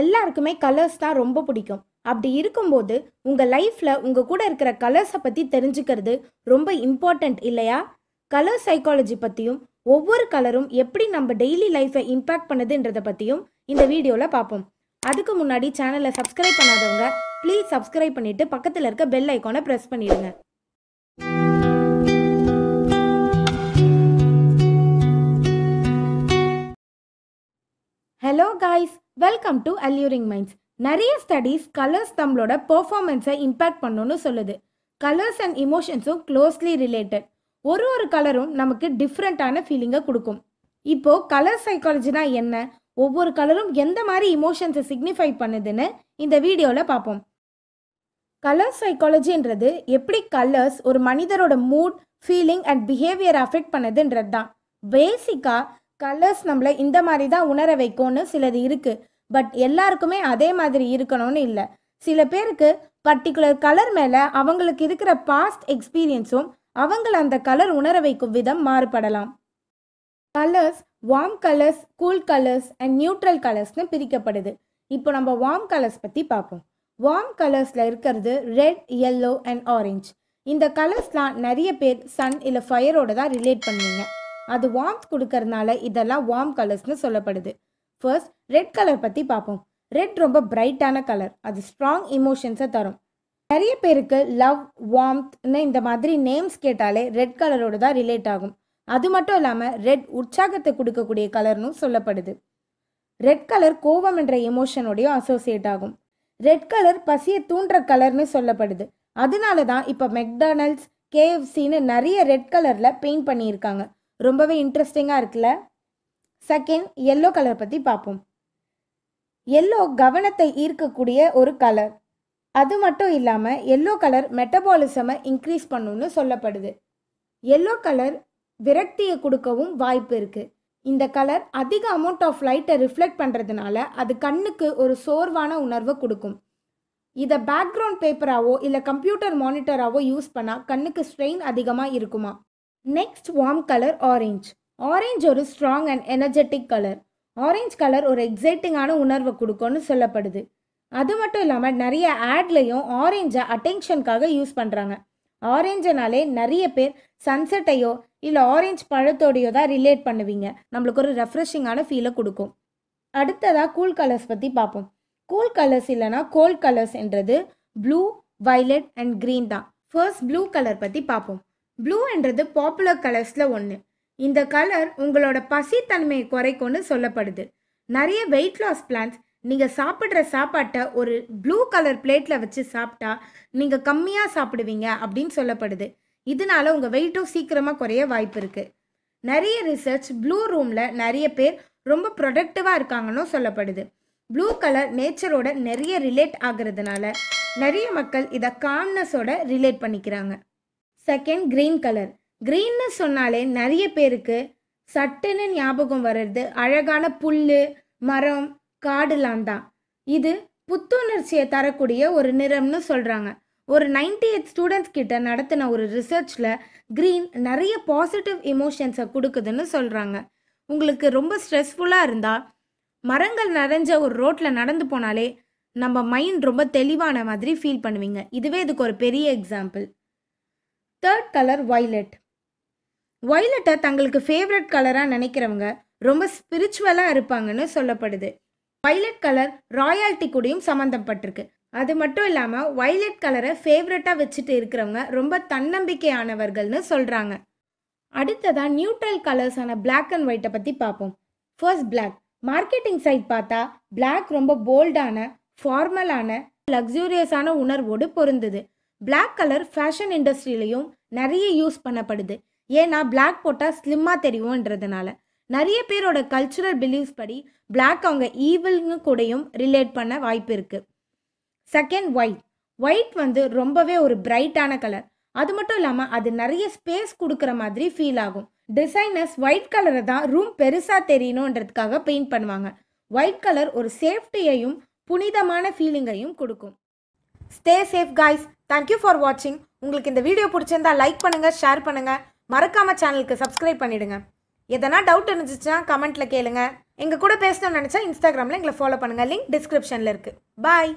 எல்லாருக்குமே கலர்ஸ் தான் ரொம்ப பிடிக்கும். அப்படி இருக்கும்போது உங்கள் லைஃப்பில் உங்கள் கூட இருக்கிற கலர்ஸை பற்றி தெரிஞ்சுக்கிறது ரொம்ப இம்பார்ட்டண்ட் இல்லையா? கலர் சைக்காலஜி பற்றியும் ஒவ்வொரு கலரும் எப்படி நம்ம டெய்லி லைஃப்பை இம்பேக்ட் பண்ணுதுன்றதை பற்றியும் இந்த வீடியோவில் பார்ப்போம் அதுக்கு முன்னாடி சேனலை சப்ஸ்கிரைப் பண்ணாதவங்க ப்ளீஸ் சப்ஸ்கிரைப் பண்ணிவிட்டு பக்கத்தில் இருக்க பெல் ஐக்கானை ப்ரெஸ் பண்ணிடுங்க. Hello guys welcome to Alluring Minds நிறைய ஸ்டடீஸ் கலர்ஸ் நம்மளோட பெர்ஃபார்மன்ஸை இம்பேக்ட் பண்ணணும்னு சொல்லுது. கலர்ஸ் அண்ட் இமோஷன்ஸும் க்ளோஸ்லி ரிலேட்டட் ஒரு ஒரு கலரும் நமக்கு டிஃப்ரெண்ட்டான ஃபீலிங்கை கொடுக்கும். இப்போது கலர் சைக்காலஜினா என்ன? ஒவ்வொரு கலரும் எந்த மாதிரி இமோஷன்ஸை சிக்னிஃபை பண்ணுதுன்னு இந்த வீடியோவில் பார்ப்போம். கலர் சைக்காலஜின்றது எப்படி கலர்ஸ் ஒரு மனிதரோட mood feeling and behaviour affect பண்ணுதுன்றது தான் பேசிக்காக கலர்ஸ் நம்மளை இந்த மாதிரி தான் உணர வைக்கும்னு சிலது இருக்குது பட் எல்லாருக்குமே அதே மாதிரி இருக்கணும்னு இல்லை. சில பேருக்கு பர்டிகுலர் கலர் மேலே அவங்களுக்கு இருக்கிற பாஸ்ட் எக்ஸ்பீரியன்ஸும் அவங்கள அந்த கலர் உணர வைக்கும் விதம் மாறுபடலாம். Colours warm colours cool colours and neutral கலர்ஸ்னு பிரிக்கப்படுது. இப்போ நம்ம வார்ம் கலர்ஸ் பற்றி பார்ப்போம். வார்ம் கலர்ஸில் இருக்கிறது ரெட் எல்லோ அண்ட் ஆரஞ்ச் இந்த கலர்ஸ்லாம் நிறைய பேர் சன் இல்லை ஃபயரோட தான் ரிலேட் பண்ணுவீங்க. அது வார்ம்த் கொடுக்கறதுனால இதெல்லாம் வார்ம் கலர்ஸ்னு சொல்லப்படுது. ஃபர்ஸ்ட் ரெட் கலர் பற்றி பார்ப்போம். ரெட் ரொம்ப பிரைட்டான கலர் அது ஸ்ட்ராங் இமோஷன்ஸை தரும். நிறைய பேருக்கு லவ் வார்ம்த்னு இந்த மாதிரி நேம்ஸ் கேட்டாலே ரெட் கலரோட தான் ரிலேட் ஆகும். அது மட்டும் இல்லாமல் ரெட் உற்சாகத்தை கொடுக்கக்கூடிய கலர்னு சொல்லப்படுது. ரெட் கலர் கோபம் என்ற எமோஷனோடையும் அசோசியேட் ஆகும். ரெட் கலர் பசியை தூண்டுற கலர்னு சொல்லப்படுது. அதனால தான் இப்போ மெக்டானல்ட்ஸ் கேஎஃப்சின்னு நிறைய ரெட் கலரில் பெயிண்ட் பண்ணியிருக்காங்க. ரொம்பவே இன்ட்ரெஸ்டிங்காக இருக்குல்ல? செகண்ட் எல்லோ கலர் பற்றி பார்ப்போம் எல்லோ கவனத்தை ஈர்க்கக்கூடிய ஒரு கலர் அது மட்டும் இல்லாமல் எல்லோ கலர் மெட்டபாலிசமை இன்க்ரீஸ் பண்ணுன்னு சொல்லப்படுது. எல்லோ கலர் விரக்தியை கொடுக்கவும் வாய்ப்பு இருக்குது இந்த கலர் அதிக அமௌண்ட் ஆஃப் லைட்டை ரிஃப்ளெக்ட் பண்ணுறதுனால அது கண்ணுக்கு ஒரு சோர்வான உணர்வை கொடுக்கும். இதை பேக்ரவுண்ட் பேப்பராகவோ இல்லை கம்ப்யூட்டர் மானிட்டராகவோ யூஸ் பண்ணால் கண்ணுக்கு ஸ்ட்ரெயின் அதிகமாக இருக்குமா? Next warm colour orange orange ஒரு strong and energetic colour orange colour ஒரு எக்ஸைட்டிங்கான உணர்வை கொடுக்கும்னு சொல்லப்படுது. அது மட்டும் இல்லாமல் நிறைய ஆட்லேயும் ஆரஞ்சை அட்டென்ஷனுக்காக யூஸ் பண்ணுறாங்க ஆரஞ்சுனாலே நிறைய பேர் சன்செட்டையோ இல்லை ஆரஞ்சு பழத்தோடையோ தான் ரிலேட் பண்ணுவீங்க. நம்மளுக்கு ஒரு ரெஃப்ரெஷிங்கான ஃபீலை கொடுக்கும். அடுத்ததாக கூல் கலர்ஸ் பற்றி பார்ப்போம் கூல் கலர்ஸ் இல்லைனா கோல்ட் கலர்ஸ் என்றது ப்ளூ வைலட் அண்ட் க்ரீன் தான். ஃபர்ஸ்ட் ப்ளூ கலர் பற்றி பார்ப்போம் ப்ளூ என்றது பாப்புலர் கலர்ஸில் ஒன்று இந்த கலர் உங்களோட பசித்தன்மையை குறைக்கும்னு சொல்லப்படுது. நிறைய வெயிட் லாஸ் பிளான்ஸ் நீங்கள் சாப்பிட்ற சாப்பாட்டை ஒரு ப்ளூ கலர் பிளேட்டில் வச்சு சாப்பிட்டா நீங்கள் கம்மியாக சாப்பிடுவீங்க அப்படின்னு சொல்லப்படுது. இதனால உங்கள் வெயிட்டும் சீக்கிரமாக குறைய வாய்ப்பு இருக்குது நிறைய ரிசர்ச் ப்ளூ ரூமில் நிறைய பேர் ரொம்ப ப்ரொடக்டிவாக இருக்காங்கன்னு சொல்லப்படுது. ப்ளூ கலர் நேச்சரோட நிறைய ரிலேட் ஆகுறதுனால நிறைய மக்கள் இதை காம்னஸோட ரிலேட் பண்ணிக்கிறாங்க. செகண்ட் க்ரீன் கலர் க்ரீன்னு சொன்னாலே நிறைய பேருக்கு சட்டுன்னு ஞாபகம் வர்றது அழகான புல் மரம் காடுலாம் தான். இது புத்துணர்ச்சியை தரக்கூடிய ஒரு நிறம்னு சொல்கிறாங்க ஒரு நைன்டி எயிட் ஸ்டூடெண்ட்ஸ் கிட்ட நடத்தின ஒரு ரிசர்ச்சில் க்ரீன் நிறைய பாசிட்டிவ் இமோஷன்ஸை கொடுக்குதுன்னு சொல்கிறாங்க உங்களுக்கு ரொம்ப ஸ்ட்ரெஸ்ஃபுல்லாக இருந்தால் மரங்கள் நிறைஞ்ச ஒரு ரோட்டில் நடந்து போனாலே நம்ம மைண்ட் ரொம்ப தெளிவான மாதிரி ஃபீல் பண்ணுவீங்க. இதுவே இதுக்கு ஒரு பெரிய எக்ஸாம்பிள் தேர்ட் கலர் வைலட் வைலட்டை தங்களுக்கு ஃபேவரட் கலராக நினைக்கிறவங்க ரொம்ப ஸ்பிரிச்சுவலாக இருப்பாங்கன்னு சொல்லப்படுது. வைலட் கலர் ராயல்ட்டி கூடயும் சம்மந்தப்பட்டிருக்கு அது மட்டும் இல்லாமல் வைலட் கலரை ஃபேவரட்டாக வச்சுட்டு இருக்கிறவங்க ரொம்ப தன்னம்பிக்கையானவர்கள்னு சொல்கிறாங்க அடுத்ததாக நியூட்ரல் கலர்ஸான பிளாக் அண்ட் ஒயிட்டை பற்றி பார்ப்போம் ஃபர்ஸ்ட் பிளாக் மார்க்கெட்டிங் சைட் பார்த்தா பிளாக் ரொம்ப போல்டான ஃபார்மலான லக்ஸூரியஸான உணர்வோடு பொருந்துது. பிளாக் கலர் ஃபேஷன் இண்டஸ்ட்ரியிலையும் நிறைய யூஸ் பண்ணப்படுது. ஏன்னா பிளாக் போட்டால் ஸ்லிம்மாக தெரியும்ன்றதுனால. நிறைய பேரோட கல்ச்சுரல் பிலீவ்ஸ் படி பிளாக் அவங்க ஈவில்னு கூடயும் ரிலேட் பண்ண வாய்ப்பு இருக்குது செகண்ட் ஒயிட் ஒயிட் வந்து ரொம்பவே ஒரு பிரைட்டான கலர் அது மட்டும் இல்லாமல் அது நிறைய ஸ்பேஸ் கொடுக்குற மாதிரி ஃபீல் ஆகும். டிசைனர்ஸ் ஒயிட் கலரை தான் ரூம் பெருசாக தெரியணுன்றதுக்காக பெயிண்ட் பண்ணுவாங்க. ஒயிட் கலர் ஒரு சேஃப்டியையும் புனிதமான ஃபீலிங்கையும் கொடுக்கும். Stay safe guys thank you for வாட்சிங் உங்களுக்கு இந்த வீடியோ பிடிச்சிருந்தா லைக் பண்ணுங்கள் ஷேர் பண்ணுங்கள் மறக்காம சேனலுக்கு சப்ஸ்கிரைப் பண்ணிடுங்க. எதனா டவுட் இருந்துச்சுன்னா கமெண்ட்டில் கேளுங்க. எங்கள் கூட பேசணும்னு நினச்சா இன்ஸ்டாகிராமில் எங்களை ஃபாலோ பண்ணுங்கள் லிங்க் டிஸ்கிரிப்ஷனில் இருக்குது பாய்